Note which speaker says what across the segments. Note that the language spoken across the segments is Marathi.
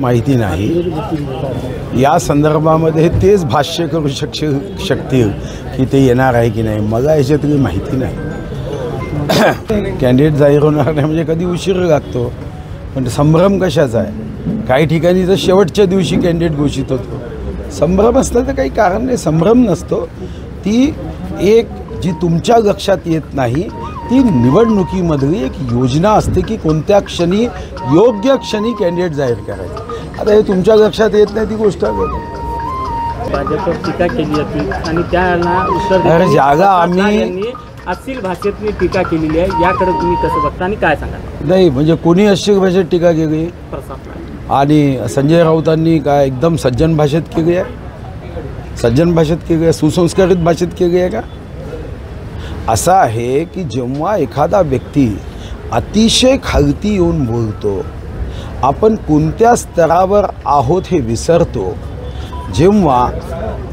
Speaker 1: माहिती नाही. या संदर्भामध्ये तेच भाष्य करू शक शकतील की ते येणार आहे की नाही. मला याच्यातली माहिती नाही. कॅन्डिडेट जाहीर होणार नाही म्हणजे कधी उशीर लागतो. पण संभ्रम कशाचा आहे? काही ठिकाणी तर शेवटच्या दिवशी कॅन्डिडेट घोषित होतो. संभ्रम असला तर काही कारण नाही. संभ्रम नसतो. ती एक जी तुमच्या लक्षात येत नाही ती निवडणुकीमधली एक योजना असते की कोणत्या क्षणी योग्य क्षणी कॅन्डिडेट जाहीर करायचं. आता हे तुमच्या लक्षात येत नाही ती गोष्ट
Speaker 2: भाजपवर टीका केली होती आणि त्याला उत्तर
Speaker 1: अरे जागा आम्ही-
Speaker 2: असील भाषेतली टीका केलेली आहे याकडे तुम्ही कसं बघता आणि काय सांगा
Speaker 1: नाही म्हणजे कोणी अशी भाषेत टीका केली?
Speaker 2: प्रसाद
Speaker 1: आणि संजय राऊतांनी काय एकदम सज्जन भाषेत केली आहे? सज्जन भाषेत केली आहे? सुसंस्कारित भाषेत केली आहे का? असं आहे की जेव्हा एखादा व्यक्ती अतिशय खालती येऊन बोलतो आपण कोणत्या स्तरावर आहोत हे विसरतो. जेव्हा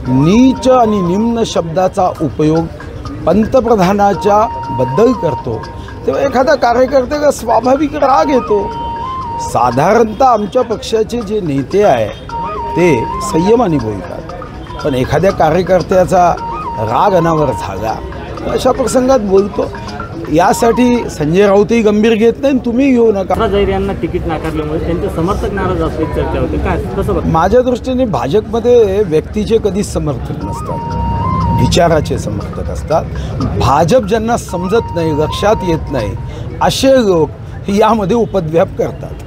Speaker 1: नीच आणि निम्न शब्दाचा उपयोग पंतप्रधानाच्या बद्दल करतो तेव्हा एखादा कार्यकर्त्याला स्वाभाविक राग येतो. साधारणतः आमच्या पक्षाचे जे नेते आहे ते संयमाने बोलतात. पण एखाद्या कार्यकर्त्याचा राग अनावर झाला अशा प्रसंगात बोलतो यासाठी संजय राऊतही गंभीर घेत नाही तुम्ही घेऊ नका.
Speaker 2: जैर यांना तिकीट नाकारल्यामुळे त्यांचे समर्थक नाराज असल्याची चर्चा होते. काय कसं
Speaker 1: माझ्या दृष्टीने भाजपमध्ये व्यक्तीचे कधीच समर्थक नसतात. विचाराचे समर्थक असतात. भाजप ज्यांना समजत नाही लक्षात येत नाही असे लोक यामध्ये उपद्व्याप करतात.